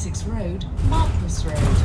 Essex Road, Marcus Road.